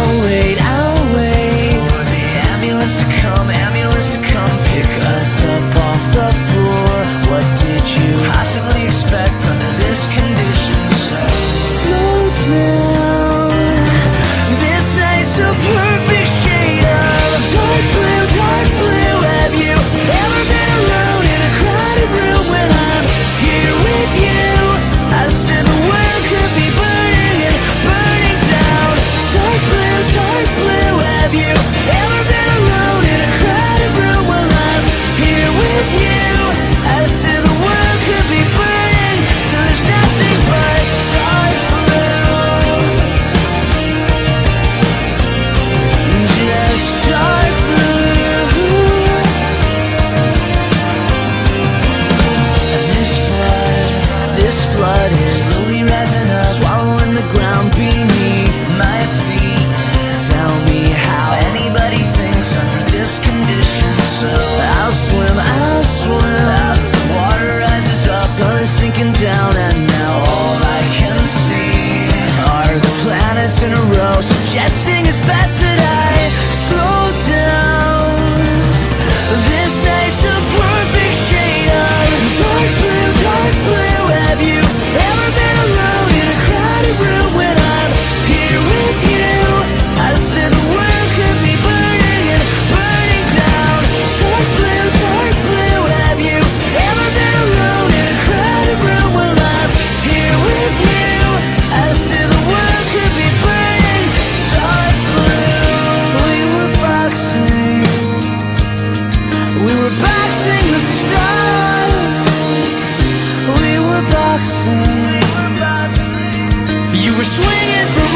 I'll wait. Jesting is best. swinging through.